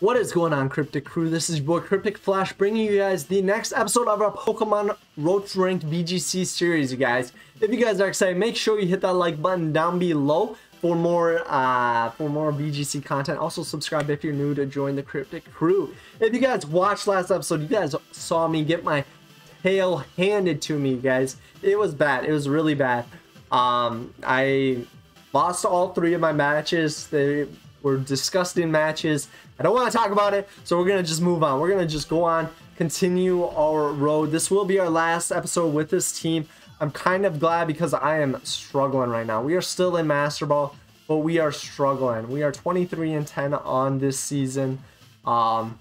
What is going on, Kryptic Crew? This is your boy Kryptic Flash bringing you guys the next episode of our Pokemon Road to Ranked VGC series, you guys. If you guys are excited, make sure you hit that like button down below for more uh, for more VGC content. Also, subscribe if you're new to join the Kryptic Crew. If you guys watched last episode, you guys saw me get my tail handed to me, guys. It was bad. It was really bad. Um, I lost all three of my matches. They were disgusting matches. I don't want to talk about it, so we're going to just move on. We're going to just go on, continue our road. This will be our last episode with this team. I'm kind of glad because I am struggling right now. We are still in Master Ball, but we are struggling. We are 23 and 10 on this season. Um,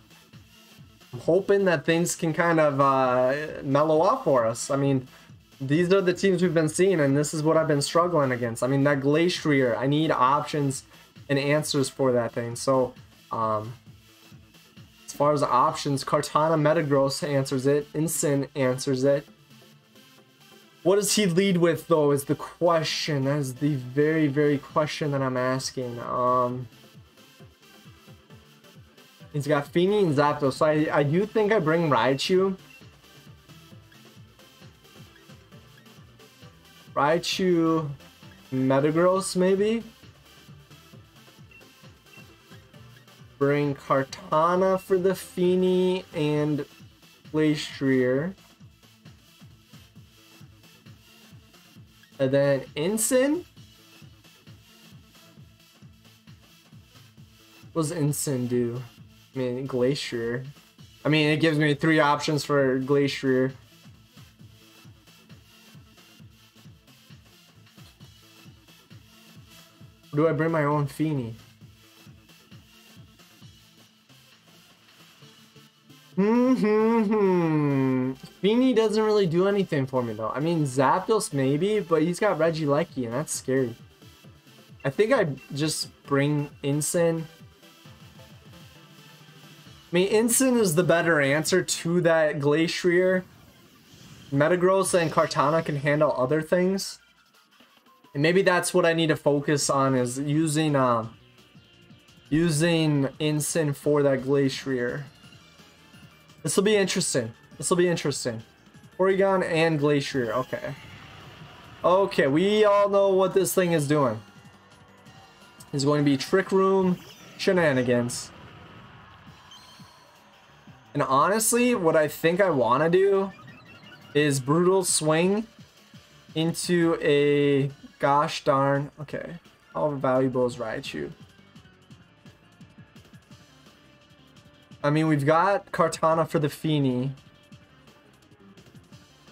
I'm hoping that things can kind of uh, mellow out for us. I mean, these are the teams we've been seeing, and this is what I've been struggling against. I mean, that Glastrier, I need options and answers for that thing. So, um, as far as the options, Kartana Metagross answers it. Incin answers it. What does he lead with, though, is the question. That is the very, very question that I'm asking. Um, he's got Fini and Zapdos, so I, I do think I bring Raichu. Raichu, Metagross, maybe? Bring Kartana for the Fini and Glastrier. And then Incin. What does Incin do? I mean, Glastrier. I mean, it gives me three options for Glastrier. do I bring my own Fini? Hmm. Fini doesn't really do anything for me, though. I mean, Zapdos maybe, but he's got Regieleki, and that's scary. I think I just bring Incin. I mean, Incin is the better answer to that Glastrier. Metagross and Kartana can handle other things. And maybe that's what I need to focus on is using uh, using Incin for that Glastrier. This will be interesting. This will be interesting. Porygon and Glastrier. Okay. Okay, we all know what this thing is doing. It's going to be Trick Room shenanigans. And honestly, what I think I want to do is Brutal Swing into a gosh darn... Okay. How valuable is Raichu? I mean, we've got Kartana for the Fini.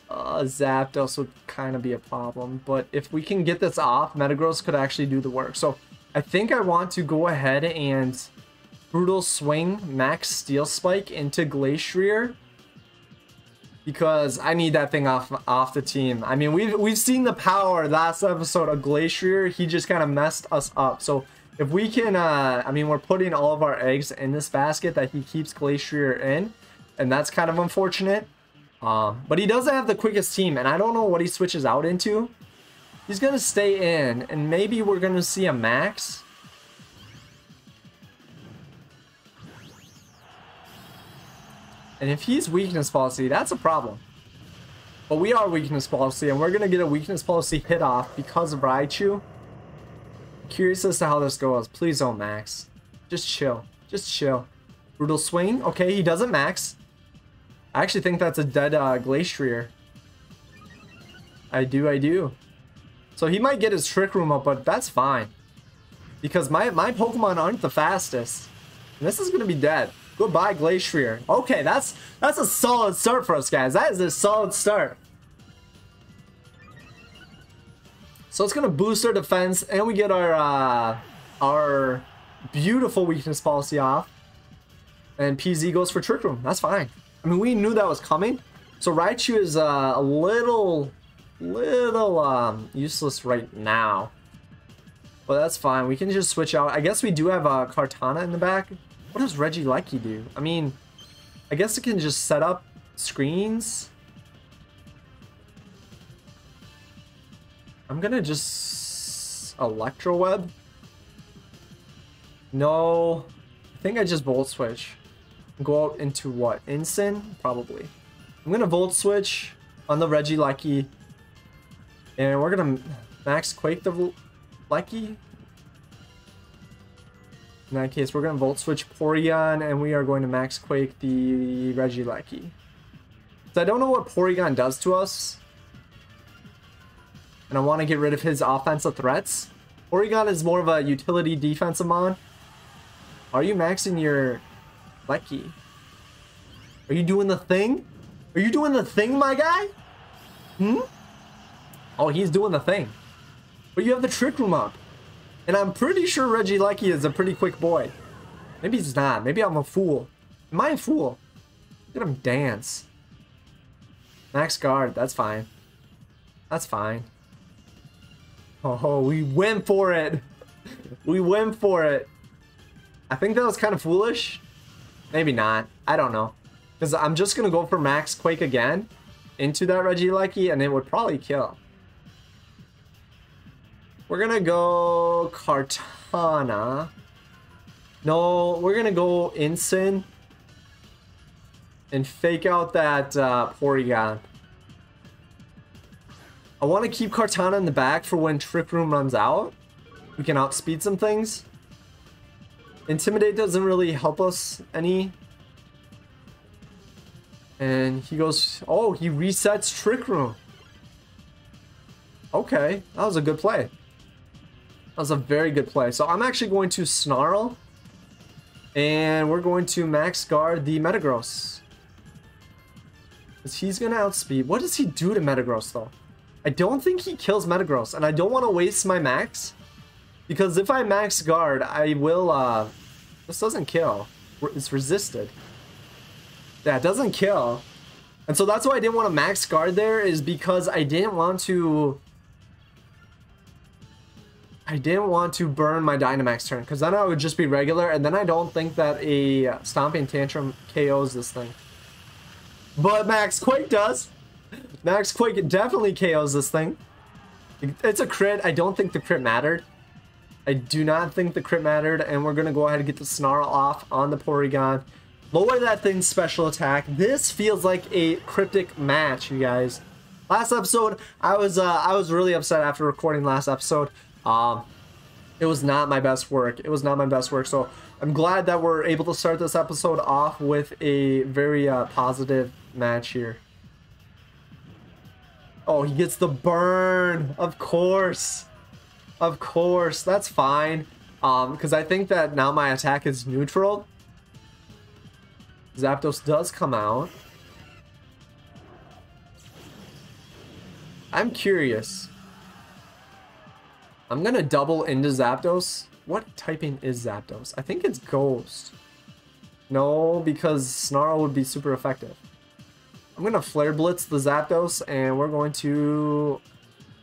Uh, Zapdos would kind of be a problem. But if we can get this off, Metagross could actually do the work. So I think I want to go ahead and Brutal Swing Max Steel Spike into Glastrier. Because I need that thing off off the team. I mean, we've, we've seen the power last episode of Glastrier. He just kind of messed us up. So if we can, uh, I mean, we're putting all of our eggs in this basket that he keeps Glastrier in, and that's kind of unfortunate. Um, but he doesn't have the quickest team, and I don't know what he switches out into. He's going to stay in, and maybe we're going to see a max. And if he's weakness policy, that's a problem. But we are weakness policy, and we're going to get a weakness policy hit off because of Raichu. Curious as to how this goes. Please don't max. Just chill. Just chill. Brutal swing. Okay, he doesn't max. I actually think that's a dead uh, Glastrier. I do, I do. So he might get his Trick Room up, but that's fine. Because my, my Pokemon aren't the fastest. And this is going to be dead. Goodbye, Glastrier. Okay, that's that's a solid start for us, guys. That is a solid start. So it's going to boost our defense, and we get our uh, our beautiful weakness policy off. And PZ goes for Trick Room. That's fine. I mean, we knew that was coming. So Raichu is uh, a little, little um, useless right now. But that's fine. We can just switch out. I guess we do have a uh, Kartana in the back. What does Regieleki do? I mean, I guess it can just set up screens. I'm gonna just... Electro Web? No. I think I just Volt Switch. Go out into what? Incin? Probably. I'm gonna Volt Switch on the Regieleki. And we're gonna Max Quake the Lucky. In that case, we're gonna Volt Switch Porygon and we are going to Max Quake the Regieleki. So I don't know what Porygon does to us. And I want to get rid of his offensive threats. Oregon is more of a utility defensive mon. Are you maxing your Lecky? Are you doing the thing? Are you doing the thing, my guy? Hmm? Oh, he's doing the thing. But you have the Trick Room up. And I'm pretty sure Regieleki is a pretty quick boy. Maybe he's not. Maybe I'm a fool. Am I a fool? Look at him dance. Max guard. That's fine. That's fine. Oh, we went for it. we went for it. I think that was kind of foolish. Maybe not. I don't know. Because I'm just going to go for Max Quake again into that Regieleki and it would probably kill. We're going to go Kartana. No, we're going to go Incin and fake out that uh, Porygon. I want to keep Kartana in the back for when Trick Room runs out. We can outspeed some things. Intimidate doesn't really help us any. And he goes, oh, he resets Trick Room. Okay, that was a good play. That was a very good play. So I'm actually going to Snarl. And we're going to max guard the Metagross. Because he's going to outspeed. What does he do to Metagross, though? I don't think he kills Metagross, and I don't want to waste my max. Because if I max guard, I will, uh... This doesn't kill. It's resisted. Yeah, it doesn't kill. And so that's why I didn't want to max guard there, is because I didn't want to... I didn't want to burn my Dynamax turn, because then I would just be regular, and then I don't think that a Stomping Tantrum KOs this thing. But Max Quake does! Max Quake definitely KOs this thing. It's a crit. I don't think the crit mattered. I do not think the crit mattered, and we're going to go ahead and get the Snarl off on the Porygon. Lower that thing's special attack. This feels like a cryptic match, you guys. Last episode, I was uh, I was really upset after recording last episode. Um, it was not my best work. It was not my best work, so I'm glad that we're able to start this episode off with a very uh, positive match here. Oh, he gets the burn. Of course. Of course. That's fine. Um, because I think that now my attack is neutral. Zapdos does come out. I'm curious. I'm gonna double into Zapdos. What typing is Zapdos? I think it's Ghost. No, because Snarl would be super effective. I'm gonna Flare Blitz the Zapdos, and we're going to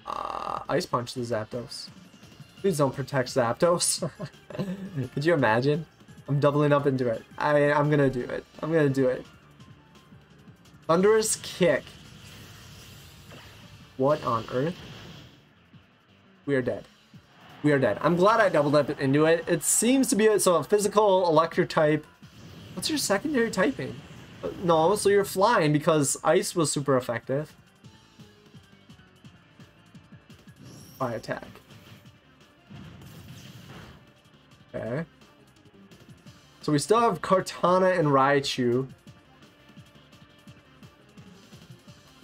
uh, Ice Punch the Zapdos. Please don't protect Zapdos. Could you imagine? I'm doubling up into it. I, I'm gonna do it. I'm gonna do it. Thunderous Kick. What on earth? We are dead. We are dead. I'm glad I doubled up into it. It seems to be a, so a physical electric type. What's your secondary typing? No, so you're flying because ice was super effective. By attack. Okay. So we still have Kartana and Raichu.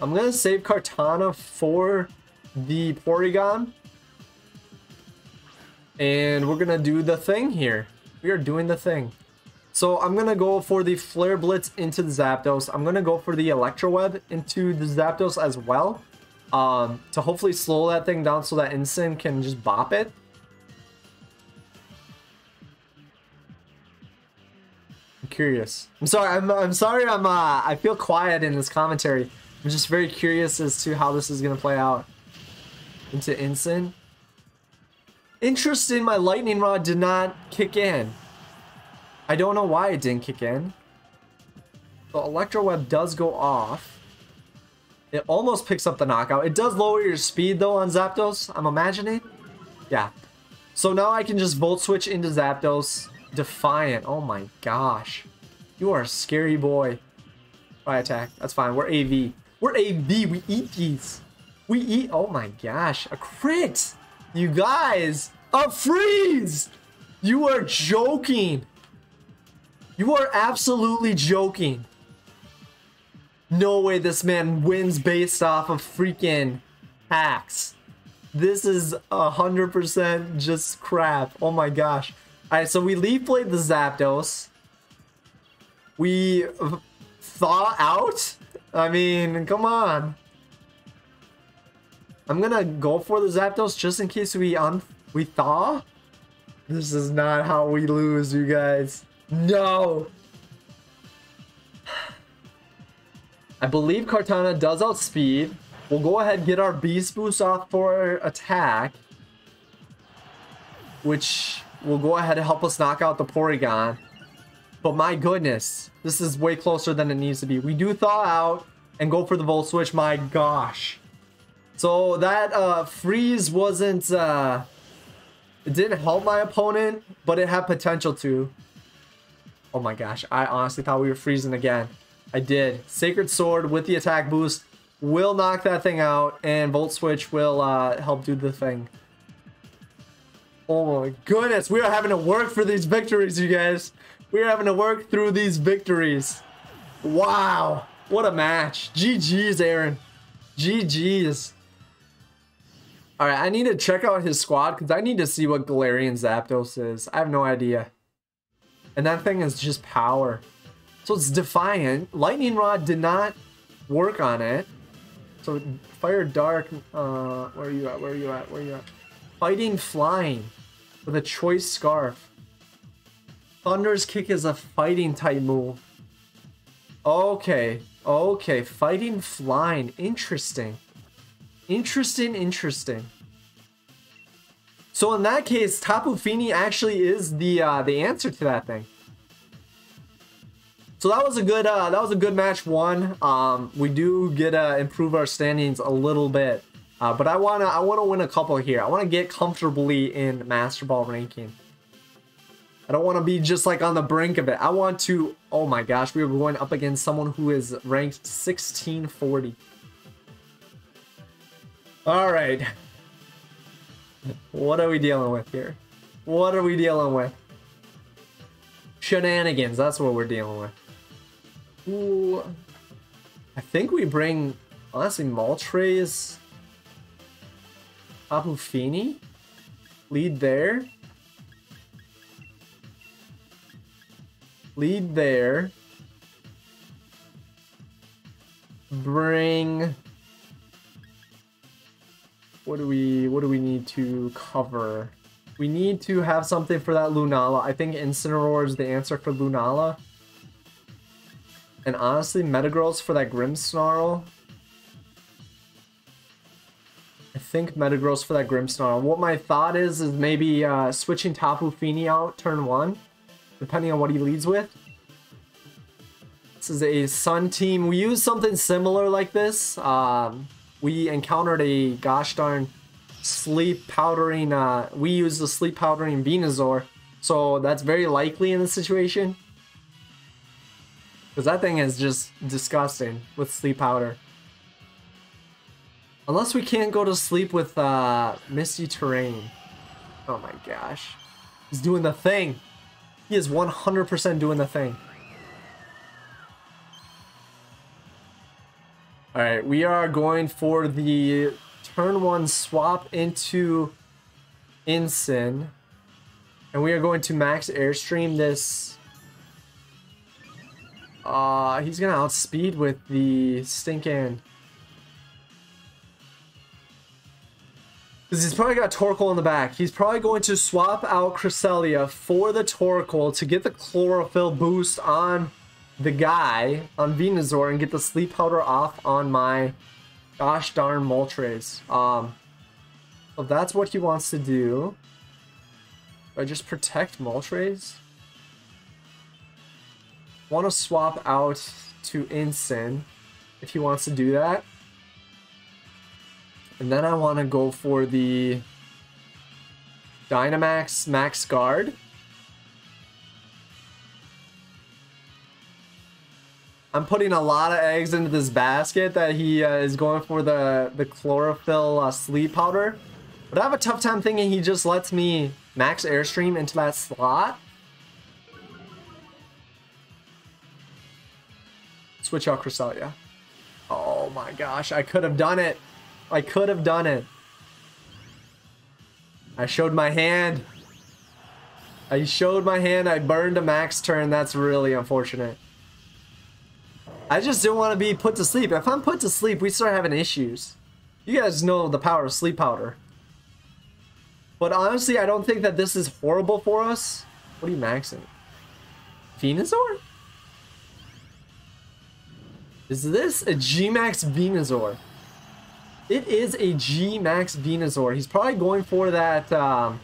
I'm gonna save Kartana for the Porygon. And we're gonna do the thing here. We are doing the thing. So I'm going to go for the Flare Blitz into the Zapdos. I'm going to go for the Electro Web into the Zapdos as well. Um, to hopefully slow that thing down so that Incin can just bop it. I'm curious. I'm sorry. I'm, I'm sorry. I'm. Uh, I feel quiet in this commentary. I'm just very curious as to how this is gonna play out. Into Incin. Interesting. My Lightning Rod did not kick in. I don't know why it didn't kick in. The Electro Web does go off. It almost picks up the knockout. It does lower your speed though on Zapdos, I'm imagining. Yeah. So now I can just Volt Switch into Zapdos, Defiant. Oh my gosh. You are a scary boy. Fire attack. That's fine. We're AV. We're AV. We eat these. We eat. Oh my gosh. A crit. You guys. A freeze. You are joking. You are absolutely joking. No way this man wins based off of freaking hacks. This is a hundred percent just crap. Oh my gosh. Alright, so we leave played the Zapdos. We thaw out? I mean, come on. I'm gonna go for the Zapdos just in case we un we thaw. This is not how we lose, you guys. No! I believe Kartana does outspeed. We'll go ahead and get our Beast Boost off for attack. Which will go ahead and help us knock out the Porygon. But my goodness, this is way closer than it needs to be. We do thaw out and go for the Volt Switch. My gosh. So that uh, freeze wasn't... Uh, it didn't help my opponent, but it had potential to. Oh my gosh, I honestly thought we were freezing again. I did. Sacred Sword with the attack boost will knock that thing out, and Volt Switch will uh, help do the thing. Oh my goodness, we are having to work for these victories, you guys. We are having to work through these victories. Wow, what a match. GG's, Aaron. GG's. Alright, I need to check out his squad because I need to see what Galarian Zapdos is. I have no idea. And that thing is just power. So it's Defiant. Lightning Rod did not work on it. So Fire Dark, uh, where are you at? Where are you at? Where are you at? Fighting Flying with a Choice Scarf. Thunderous Kick is a fighting type move. Okay, okay, Fighting Flying, interesting. Interesting, interesting. So in that case, Tapu Fini actually is the uh, the answer to that thing. So that was a good uh, that was a good match one. Um, we do get to improve our standings a little bit, uh, but I wanna I wanna win a couple here. I wanna get comfortably in Master Ball ranking. I don't want to be just like on the brink of it. I want to. Oh my gosh, we are going up against someone who is ranked 1640. All right. What are we dealing with here? What are we dealing with? Shenanigans, that's what we're dealing with. Ooh. I think we bring, honestly, Moltres, Tapu Fini, lead there. Lead there. Bring what do we what do we need to cover? We need to have something for that Lunala. I think Incineroar is the answer for Lunala. And honestly, Metagross for that Grimmsnarl. I think Metagross for that Grimmsnarl. What my thought is, is maybe uh, switching Tapu Fini out turn one, depending on what he leads with. This is a Sun team. We use something similar like this. Um, we encountered a gosh darn sleep powdering, uh, we used the sleep powdering Venusaur. So that's very likely in this situation. Because that thing is just disgusting with sleep powder. Unless we can't go to sleep with uh, Misty Terrain. Oh my gosh. He's doing the thing. He is 100% doing the thing. Alright, we are going for the turn one swap into Incin. And we are going to max airstream this. Uh, he's gonna outspeed with the stinking. Because he's probably got Torkoal in the back. He's probably going to swap out Cresselia for the Torkoal to get the Chlorophyll boost on the guy on Venusaur and get the sleep powder off on my gosh darn Moltres. Um, so that's what he wants to do. Do I just protect Moltres? Want to swap out to Incin if he wants to do that. And then I want to go for the Dynamax Max Guard. I'm putting a lot of eggs into this basket that he uh, is going for the, the chlorophyll uh, sleep powder. But I have a tough time thinking he just lets me max airstream into that slot. Switch out Cresselia. Oh my gosh, I could have done it. I could have done it. I showed my hand. I showed my hand. I burned a max turn. That's really unfortunate. I just didn't want to be put to sleep. If I'm put to sleep, we start having issues. You guys know the power of sleep powder. But honestly, I don't think that this is horrible for us. What are you maxing? Venusaur? Is this a G-Max Venusaur? It is a G-Max Venusaur. He's probably going for that um,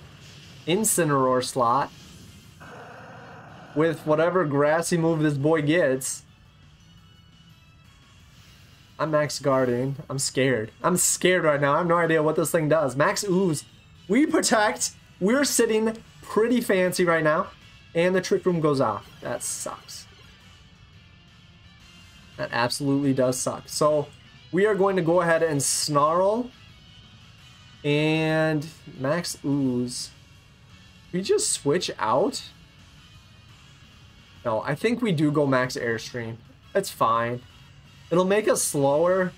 Incineroar slot. With whatever grassy move this boy gets. I'm Max Guarding. I'm scared. I'm scared right now. I have no idea what this thing does. Max Ooze. We protect. We're sitting pretty fancy right now. And the Trick Room goes off. That sucks. That absolutely does suck. So we are going to go ahead and Snarl. And Max Ooze. We just switch out? No, I think we do go Max Airstream. It's fine. It'll make us slower.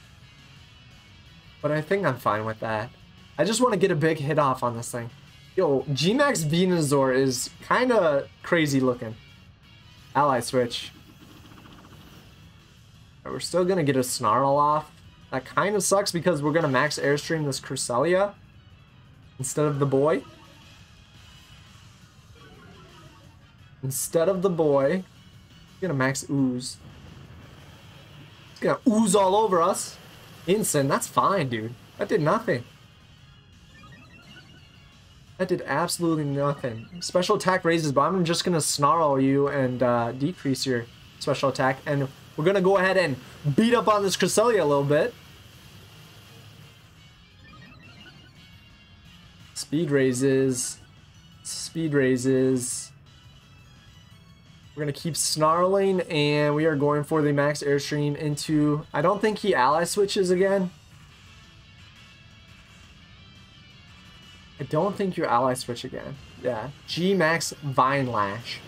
But I think I'm fine with that. I just want to get a big hit off on this thing. Yo, G-Max Venusaur is kind of crazy looking. Ally switch. We're still going to get a Snarl off. That kind of sucks because we're going to max Airstream this Cresselia instead of the boy. Instead of the boy, we're going to max Ooze. To ooze all over us. Instant, that's fine, dude. That did nothing. That did absolutely nothing. Special attack raises, but I'm just to snarl you and uh, decrease your special attack. And we're to go ahead and beat up on this Cresselia a little bit. Speed raises. Speed raises. We're going to keep snarling, and we are going for the max airstream into... I don't think he ally switches again. I don't think you ally switch again. Yeah. G max Vine Lash.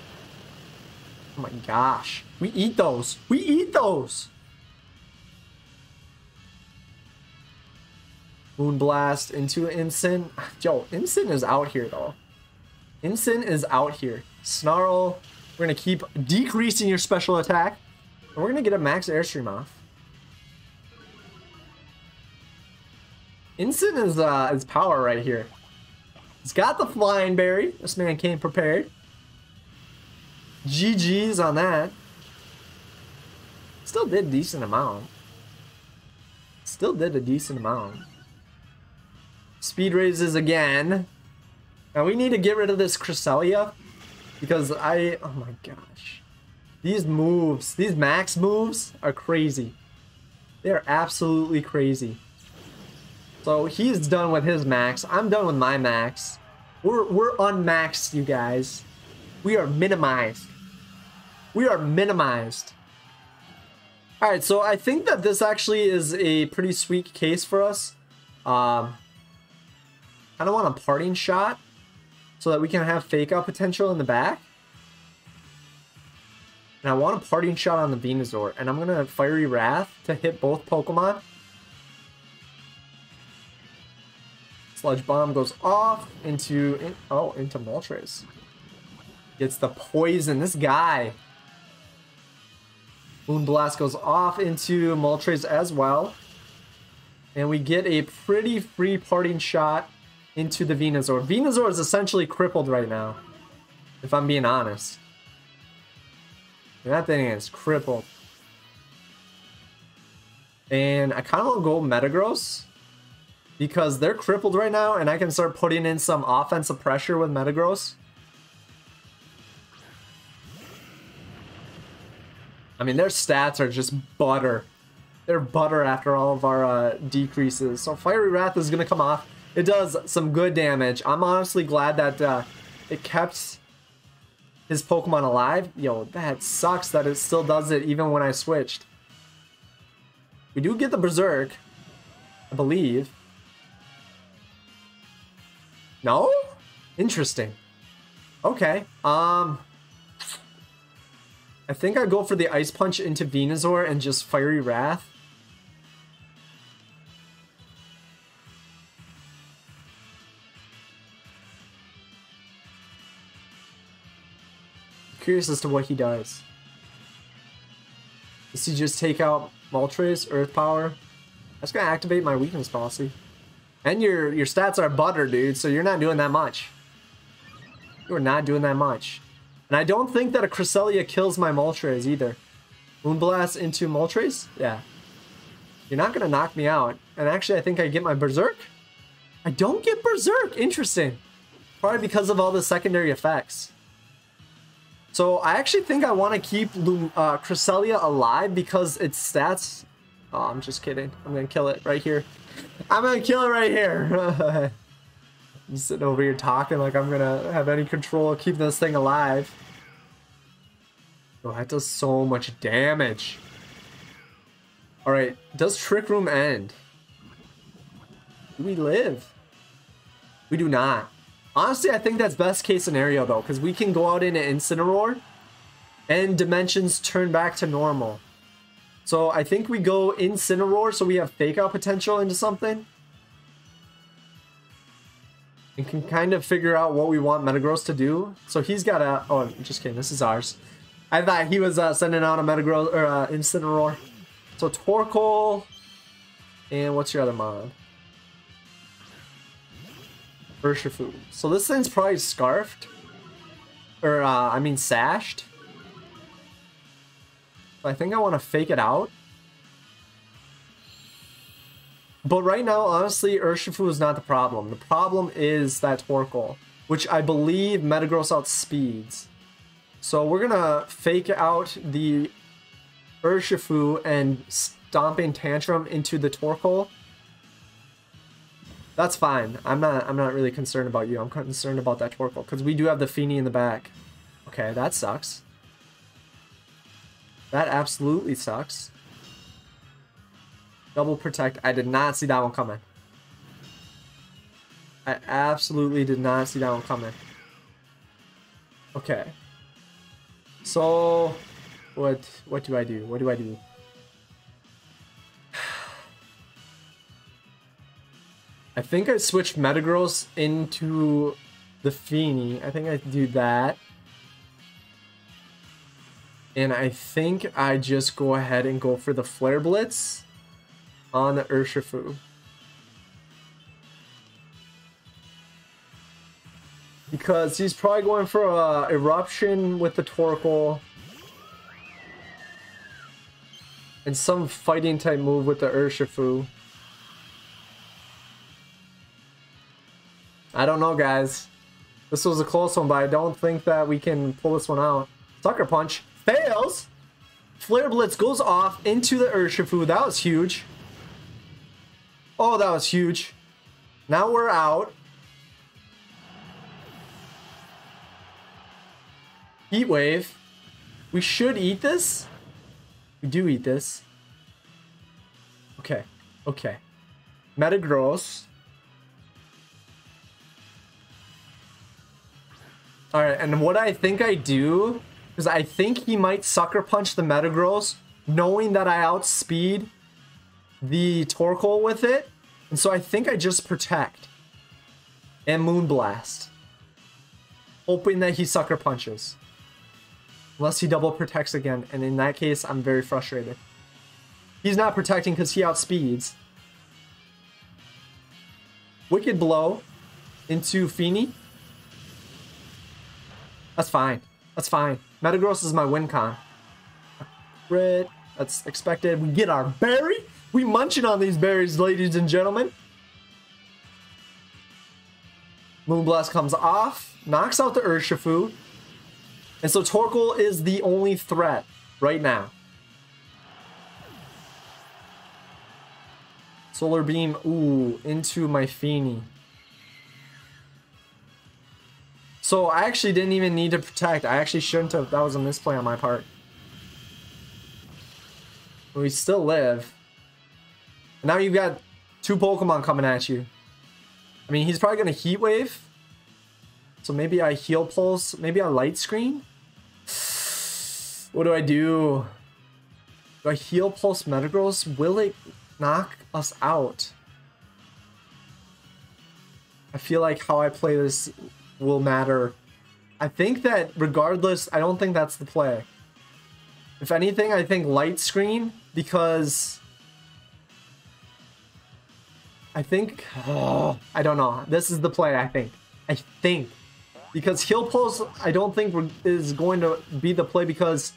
Oh my gosh. We eat those. We eat those. Moonblast into Incin. Yo, Incin is out here though. Incin is out here. Snarl. We're going to keep decreasing your special attack. And we're going to get a max airstream off. Incin is, uh, is power right here. He's got the flying berry. This man came prepared. GG's on that. Still did decent amount. Still did a decent amount. Speed raises again. Now we need to get rid of this Cresselia. Because I... Oh my gosh. These moves, these max moves are crazy. They are absolutely crazy. So he's done with his max. I'm done with my max. We're, we're unmaxed, you guys. We are minimized. We are minimized. Alright, so I think that this actually is a pretty sweet case for us. Um, I don't want a parting shot so that we can have fake out potential in the back. And I want a parting shot on the Venusaur, and I'm going to Fiery Wrath to hit both Pokemon. Sludge Bomb goes off into, in, oh, into Moltres. Gets the poison, this guy. Moonblast goes off into Moltres as well. And we get a pretty free parting shot into the Venusaur. Venusaur is essentially crippled right now, if I'm being honest. That thing is crippled. And I kind of want to go Metagross because they're crippled right now and I can start putting in some offensive pressure with Metagross. I mean, their stats are just butter. They're butter after all of our uh, decreases. So Fiery Wrath is going to come off. It does some good damage. I'm honestly glad that uh, it kept his Pokemon alive. Yo, that sucks that it still does it even when I switched. We do get the Berserk, I believe. No? Interesting. Okay. Um, I think I go for the Ice Punch into Venusaur and just Fiery Wrath. Curious as to what he does. Does he just take out Moltres, Earth Power? That's gonna activate my weakness policy. And your your stats are butter, dude, so you're not doing that much. You're not doing that much. And I don't think that a Cresselia kills my Moltres either. Moonblast into Moltres? Yeah. You're not gonna knock me out. And actually, I think I get my Berserk. I don't get Berserk. Interesting. Probably because of all the secondary effects. So I actually think I want to keep uh, Cresselia alive because its stats... Oh, I'm just kidding. I'm going to kill it right here. I'm going to kill it right here. I'm sitting over here talking like I'm going to have any control of keeping this thing alive. Oh, that does so much damage. Alright, does Trick Room end? Do we live? We do not. Honestly, I think that's best case scenario though, because we can go out into Incineroar and dimensions turn back to normal. So I think we go Incineroar so we have fake out potential into something. And can kind of figure out what we want Metagross to do. So he's got a... Oh, just kidding. This is ours. I thought he was uh, sending out a Metagross or uh, Incineroar. So Torkoal. And what's your other mod? Urshifu. So this thing's probably scarfed. Or, uh, I mean sashed. I think I want to fake it out. But right now, honestly, Urshifu is not the problem. The problem is that Torkoal, which I believe Metagross outspeeds. So we're gonna fake out the Urshifu and Stomping Tantrum into the Torkoal. That's fine. I'm not I'm not really concerned about you. I'm concerned about that Torkoal because we do have the Fini in the back. Okay, that sucks. That absolutely sucks. Double protect. I did not see that one coming. I absolutely did not see that one coming. Okay. So, what what do I do? What do I do? I think I switched Metagross into the Fini. I think I do that. And I think I just go ahead and go for the Flare Blitz on the Urshifu. Because he's probably going for a Eruption with the Torkoal. And some fighting type move with the Urshifu. I don't know, guys. This was a close one, but I don't think that we can pull this one out. Sucker Punch fails. Flare Blitz goes off into the Urshifu. That was huge. Oh, that was huge. Now we're out. Heat Wave. We should eat this. We do eat this. Okay. Okay. Metagross. Alright, and what I think I do is I think he might Sucker Punch the Metagross knowing that I outspeed the Torkoal with it. And so I think I just Protect and Moonblast. Hoping that he Sucker Punches. Unless he double protects again, and in that case, I'm very frustrated. He's not protecting because he outspeeds. Wicked Blow into Fini. That's fine. That's fine. Metagross is my win con. Crit. That's expected. We get our berry. We munching on these berries, ladies and gentlemen. Moonblast comes off, knocks out the Urshifu. And so Torkoal is the only threat right now. Solar Beam, ooh, into my Fini. So I actually didn't even need to protect. I actually shouldn't have. That was a misplay on my part. We still live. Now you've got two Pokemon coming at you. I mean, he's probably going to Heat Wave. So maybe I Heal Pulse. Maybe I Light Screen. What do I do? Do I Heal Pulse Metagross? Will it knock us out? I feel like how I play this will matter. I think that regardless, I don't think that's the play. If anything, I think light screen because I think oh, I don't know. This is the play. I think. I think because heal pulse. I don't think is going to be the play because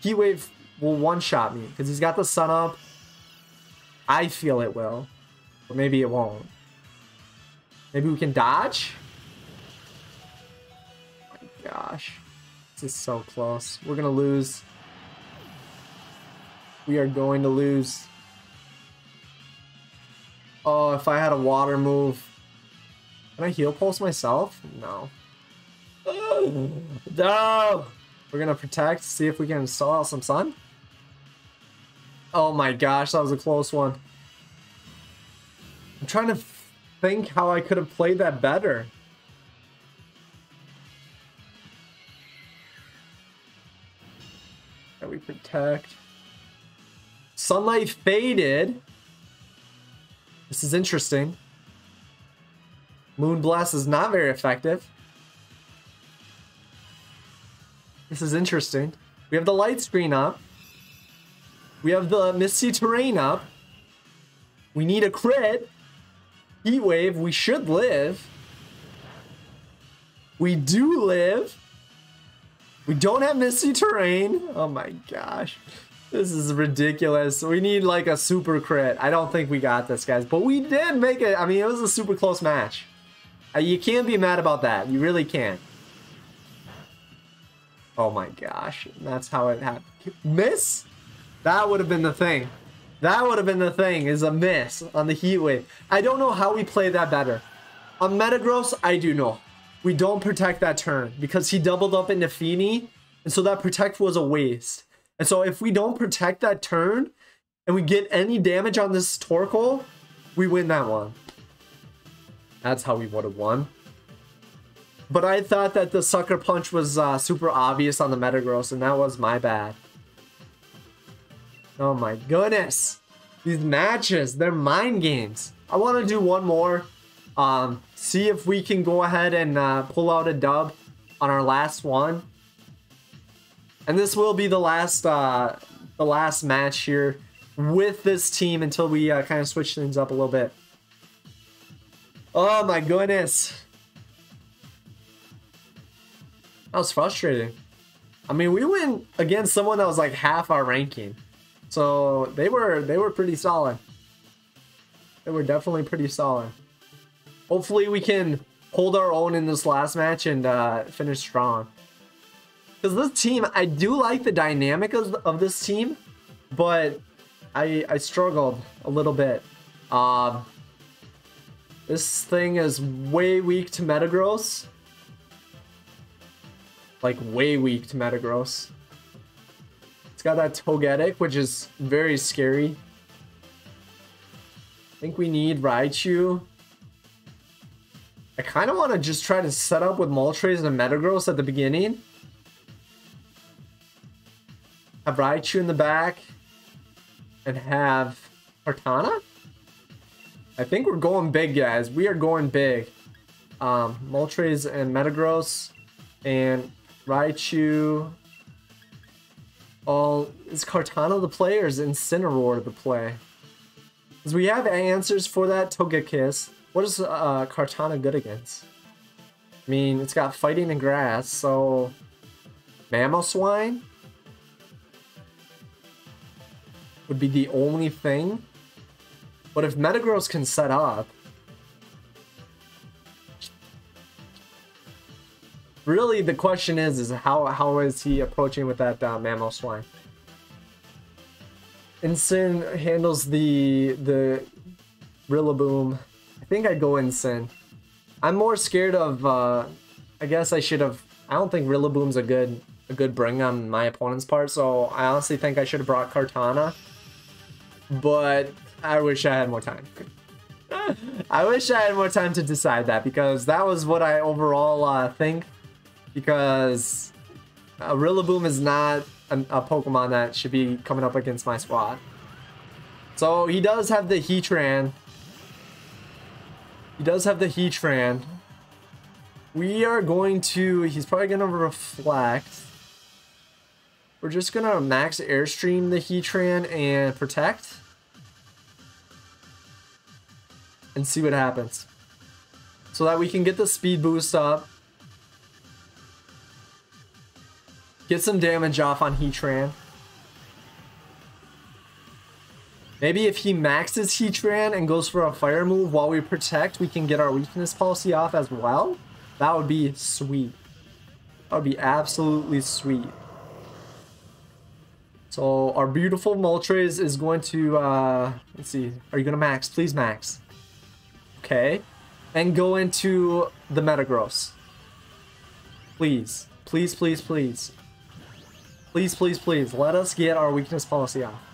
heat wave will one shot me because he's got the sun up. I feel it will, but maybe it won't. Maybe we can dodge gosh. This is so close. We're gonna lose. We are going to lose. Oh, if I had a water move. Can I heal pulse myself? No. no! We're gonna protect, see if we can stall out some sun. Oh my gosh, that was a close one. I'm trying to think how I could have played that better. Sunlight faded. This is interesting. Moonblast is not very effective. This is interesting. We have the light screen up. We have the Misty Terrain up. We need a crit. Heat Wave, we should live. We do live. We don't have Misty Terrain. Oh my gosh. This is ridiculous. We need like a super crit. I don't think we got this, guys. But we did make it. I mean, it was a super close match. Uh, you can't be mad about that. You really can't. Oh my gosh. That's how it happened. Miss? That would have been the thing. That would have been the thing, is a miss on the Heat Wave. I don't know how we play that better. On Metagross, I do know we don't protect that turn because he doubled up into Fini. And so that protect was a waste. And so if we don't protect that turn and we get any damage on this Torkoal, we win that one. That's how we would have won. But I thought that the Sucker Punch was uh, super obvious on the Metagross, and that was my bad. Oh my goodness. These matches, they're mind games. I want to do one more um, see if we can go ahead and uh, pull out a dub on our last one. And this will be the last uh, the last match here with this team until we uh, kind of switch things up a little bit. Oh my goodness. That was frustrating. I mean, we went against someone that was like half our ranking. So they were they were pretty solid. They were definitely pretty solid hopefully we can hold our own in this last match and uh, finish strong. Because this team, I do like the dynamic of, of this team, but I, I struggled a little bit. Uh, this thing is way weak to Metagross. Like, way weak to Metagross. It's got that Togetic, which is very scary. I think we need Raichu. I kind of want to just try to set up with Moltres and Metagross at the beginning. Have Raichu in the back. And have Kartana? I think we're going big, guys. We are going big. Um, Moltres and Metagross. And Raichu. All is Kartana the play or is Incineroar the play? Because we have answers for that Togekiss. What is uh, Kartana good against? I mean, it's got fighting and grass, so... Mamoswine? Would be the only thing. But if Metagross can set up... Really, the question is, is how, how is he approaching with that uh, Mamoswine? Incin handles the, the Rillaboom I think I'd go Incin. I'm more scared of, uh, I guess I should have... I don't think Rillaboom's a good a good bring on my opponent's part, so I honestly think I should have brought Kartana. But I wish I had more time. I wish I had more time to decide that, because that was what I overall uh, think. Because a Rillaboom is not a, a Pokemon that should be coming up against my squad. So he does have the Heatran. He does have the Heatran. We are going to... He's probably going to reflect. We're just going to max Airstream the Heatran and Protect. And see what happens. So that we can get the speed boost up. Get some damage off on Heatran. Maybe if he maxes Heatran and goes for a fire move while we protect, we can get our weakness policy off as well. That would be sweet. That would be absolutely sweet. So our beautiful Moltres is going to, uh, let's see, are you going to max? Please max. Okay. And go into the Metagross. Please. Please, please, please. Please, please, please. Let us get our weakness policy off.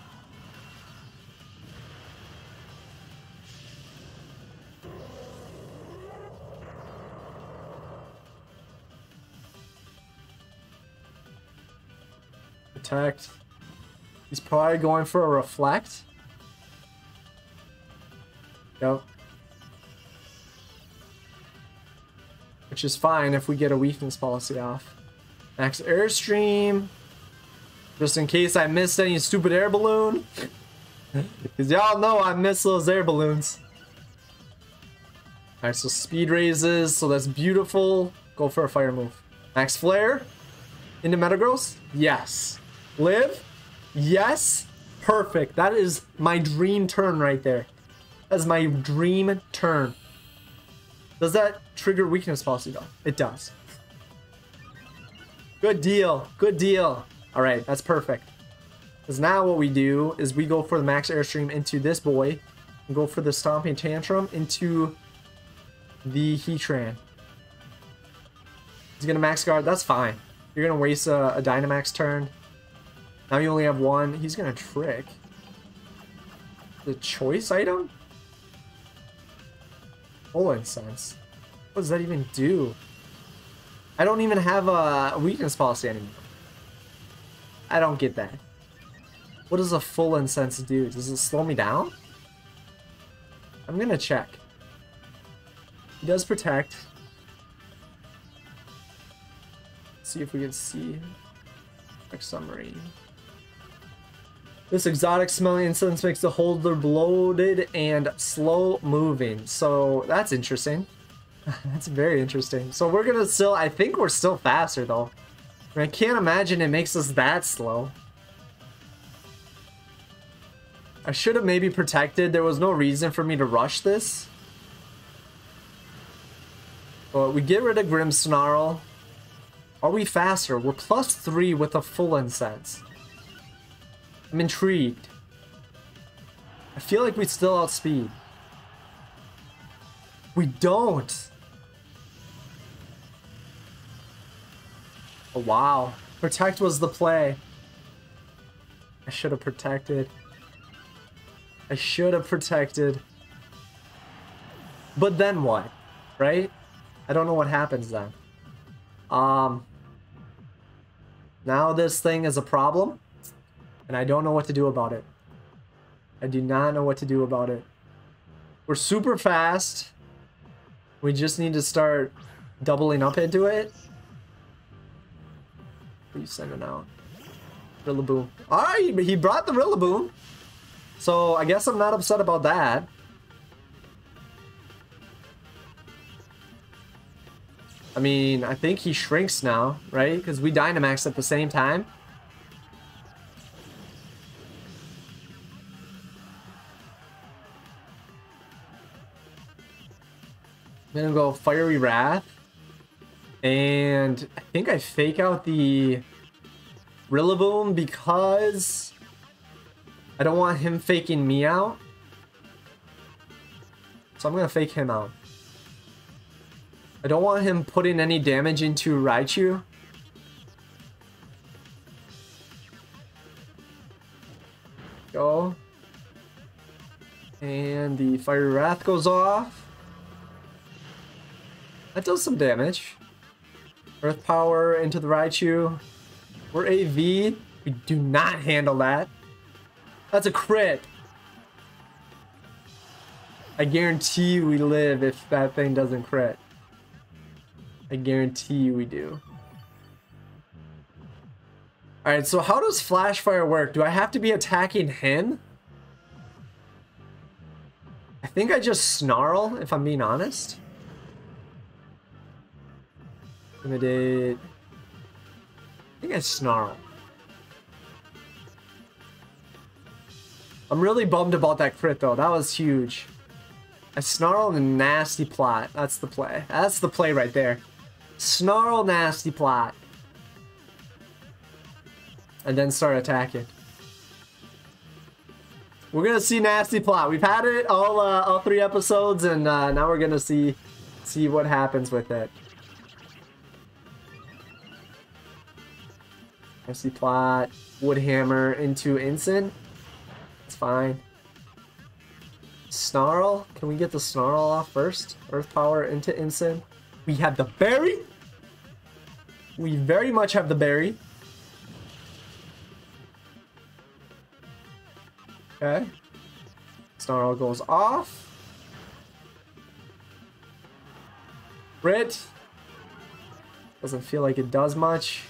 Protect. He's probably going for a reflect. Yep. Which is fine if we get a weakness policy off. Max Airstream. Just in case I missed any stupid air balloon. Because y'all know I miss those air balloons. Alright, so speed raises, so that's beautiful. Go for a fire move. Max Flare. Into Metagross? Yes. Live? Yes. Perfect. That is my dream turn right there. That's my dream turn. Does that trigger weakness policy though? It does. Good deal. Good deal. All right, that's perfect. Because now what we do is we go for the max airstream into this boy and go for the stomping tantrum into the Heatran. He's gonna max guard. That's fine. You're gonna waste a, a Dynamax turn. Now you only have one. He's gonna trick. The choice item? Full incense. What does that even do? I don't even have a weakness policy anymore. I don't get that. What does a full incense do? Does it slow me down? I'm gonna check. He does protect. See if we can see. Like summary. This exotic smelling incense makes the holder bloated and slow moving. So that's interesting. that's very interesting. So we're gonna still, I think we're still faster though. I can't imagine it makes us that slow. I should have maybe protected. There was no reason for me to rush this. But we get rid of Grimmsnarl. Are we faster? We're plus three with a full incense. I'm intrigued. I feel like we still outspeed. We don't. Oh, wow. Protect was the play. I should have protected. I should have protected. But then what? Right? I don't know what happens then. Um, now this thing is a problem. And I don't know what to do about it. I do not know what to do about it. We're super fast. We just need to start doubling up into it. What are you sending out? Rillaboom. Alright, he brought the Rillaboom. So I guess I'm not upset about that. I mean, I think he shrinks now, right? Because we Dynamax at the same time. I'm gonna go Fiery Wrath. And I think I fake out the Rillaboom because I don't want him faking me out. So I'm gonna fake him out. I don't want him putting any damage into Raichu. Go. And the Fiery Wrath goes off. That does some damage. Earth Power into the Raichu. We're AV. We do not handle that. That's a crit. I guarantee we live if that thing doesn't crit. I guarantee we do. Alright, so how does Flash Fire work? Do I have to be attacking him? I think I just snarl, if I'm being honest. Intimidate. I think I snarl. I'm really bummed about that crit though. That was huge. I snarl and nasty plot. That's the play. That's the play right there. Snarl nasty plot. And then start attacking. We're gonna see nasty plot. We've had it all uh, all three episodes, and uh, now we're gonna see see what happens with it. Nasty plot. Woodhammer into Ensign. It's fine. Snarl. Can we get the Snarl off first? Earth Power into Ensign. We have the berry. We very much have the berry. Okay. Snarl goes off. Brit. Doesn't feel like it does much.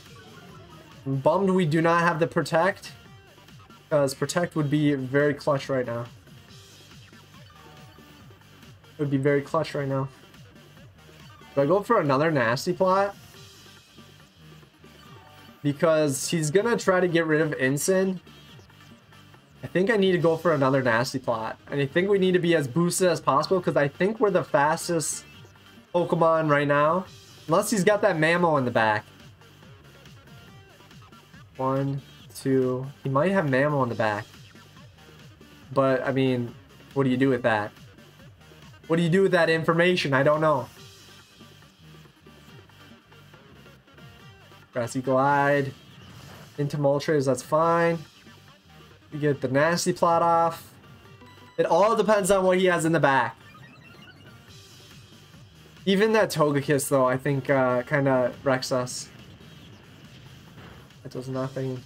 I'm bummed we do not have the Protect. Because Protect would be very clutch right now. It would be very clutch right now. Do I go for another Nasty Plot? Because he's gonna try to get rid of Ensign. I think I need to go for another Nasty Plot. And I think we need to be as boosted as possible because I think we're the fastest Pokemon right now. Unless he's got that Mammo in the back. One, two. He might have Mammo in the back. But, I mean, what do you do with that? What do you do with that information? I don't know. Grassy Glide. Into Moltres, that's fine. You get the nasty plot off. It all depends on what he has in the back. Even that Togekiss, though, I think uh, kind of wrecks us. That does nothing.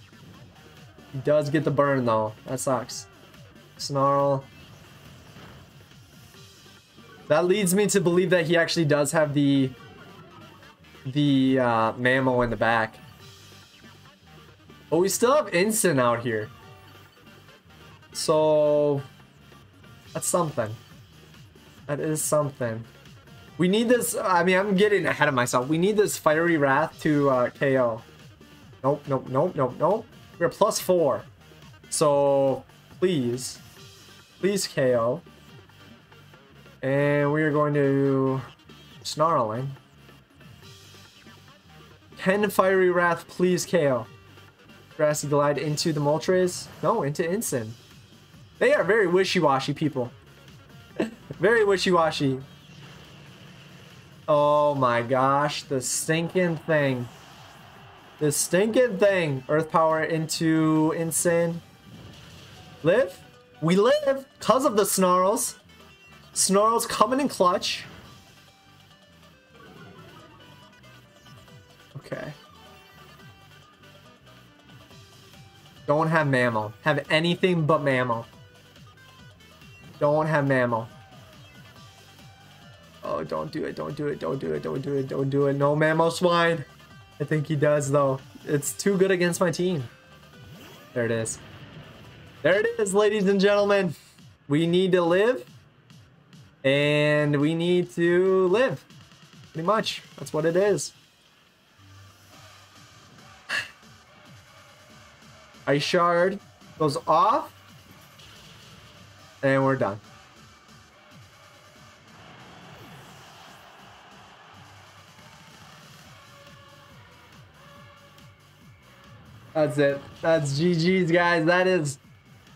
He does get the burn, though. That sucks. Snarl. That leads me to believe that he actually does have the the uh, Mammo in the back. But we still have instant out here. So that's something. That is something. We need this. I mean, I'm getting ahead of myself. We need this Fiery Wrath to uh, KO. Nope, nope, nope, nope, nope. We're plus four. So please, please KO. And we are going to snarling. 10 Fiery Wrath, please KO. Grassy Glide into the Moltres. No, into Ensign. They are very wishy-washy people. very wishy-washy. Oh my gosh, the stinking thing. The stinking thing. Earth power into insane. Live? We live because of the snarls. Snarls coming in clutch. Okay. Don't have mammal. Have anything but mammal. Don't have mammal. Oh, don't do it, don't do it, don't do it, don't do it, don't do it. No Mamoswine. I think he does, though. It's too good against my team. There it is. There it is, ladies and gentlemen. We need to live. And we need to live. Pretty much. That's what it is. Ice Shard goes off. And we're done. That's it. That's GG's, guys. That is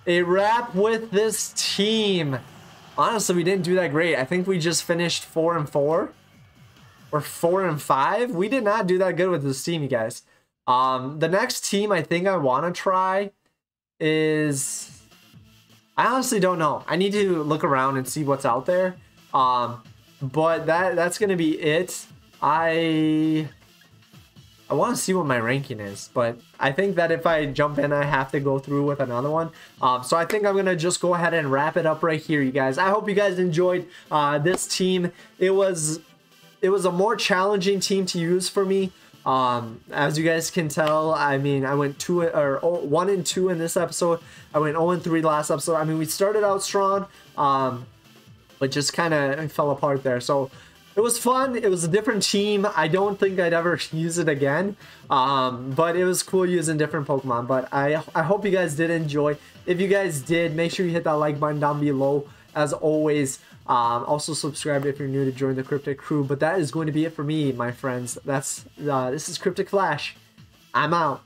a wrap with this team. Honestly, we didn't do that great. I think we just finished 4 and 4. we're four and five. We did not do that good with this team, you guys. Um, the next team I think I want to try is I honestly don't know. I need to look around and see what's out there. Um, but that that's gonna be it. I I want to see what my ranking is, but I think that if I jump in, I have to go through with another one. Um, so I think I'm going to just go ahead and wrap it up right here, you guys. I hope you guys enjoyed uh, this team. It was it was a more challenging team to use for me. Um, as you guys can tell, I mean, I went two or oh, one and two in this episode. I went 0 and three last episode. I mean, we started out strong, um, but just kind of fell apart there. So it was fun. It was a different team. I don't think I'd ever use it again. Um, but it was cool using different Pokemon. But I, I hope you guys did enjoy. If you guys did, make sure you hit that like button down below. As always, um, also subscribe if you're new to join the Kryptic crew. But that is going to be it for me, my friends. That's uh, This is Kryptic Flash. I'm out.